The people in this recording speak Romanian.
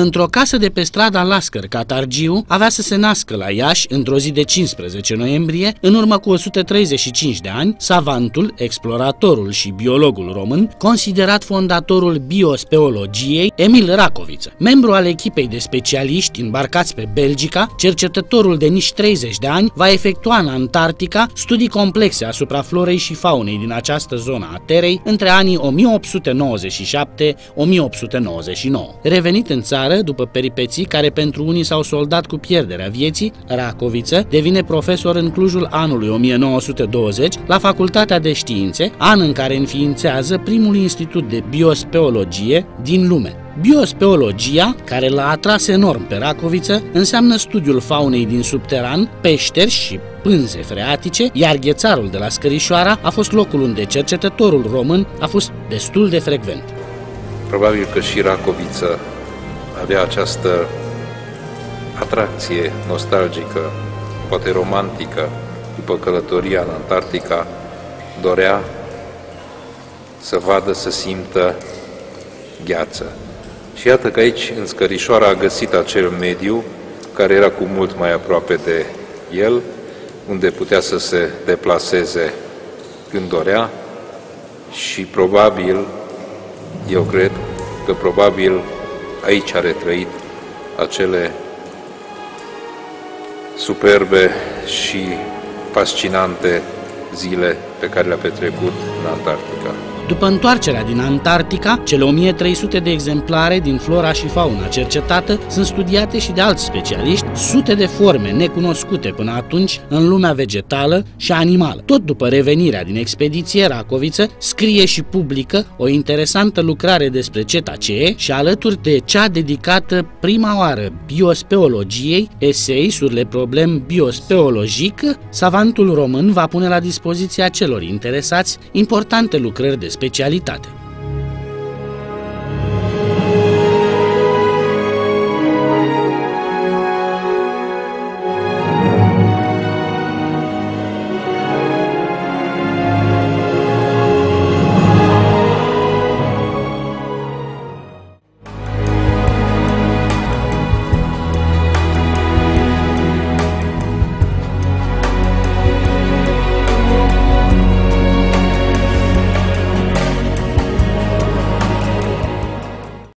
Într-o casă de pe strada Lascăr, Catargiu, avea să se nască la Iași într-o zi de 15 noiembrie, în urmă cu 135 de ani, savantul, exploratorul și biologul român, considerat fondatorul biospeologiei, Emil Racoviță. Membru al echipei de specialiști îmbarcați pe Belgica, cercetătorul de nici 30 de ani va efectua în Antarctica studii complexe asupra florei și faunei din această zonă a Terei între anii 1897-1899. Revenit în țară, țară, după peripeții care pentru unii s-au soldat cu pierderea vieții, Racoviță devine profesor în Clujul anului 1920 la Facultatea de Științe, an în care înființează primul institut de biospeologie din lume. Biospeologia, care l-a atras enorm pe Racoviță, înseamnă studiul faunei din subteran, peșteri și pânze freatice, iar ghețarul de la Scărișoara a fost locul unde cercetătorul român a fost destul de frecvent. Probabil că și Racoviță avea această atracție nostalgică, poate romantică, după călătoria în Antarctica, dorea să vadă, să simtă gheață. Și iată că aici, în Scărișoara, a găsit acel mediu care era cu mult mai aproape de el, unde putea să se deplaseze când dorea și probabil, eu cred că probabil aici a retrăit acele superbe și fascinante zile pe care le-a petrecut în Antarctica. După întoarcerea din Antarctica, cele 1300 de exemplare din flora și fauna cercetată sunt studiate și de alți specialiști, sute de forme necunoscute până atunci în lumea vegetală și animală. Tot după revenirea din expediție, Racoviță scrie și publică o interesantă lucrare despre cetacee și alături de cea dedicată prima oară biospeologiei, esei sur le problem biospeologic, savantul român va pune la dispoziția celor interesați importante lucrări despre specialitate.